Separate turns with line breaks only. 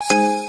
you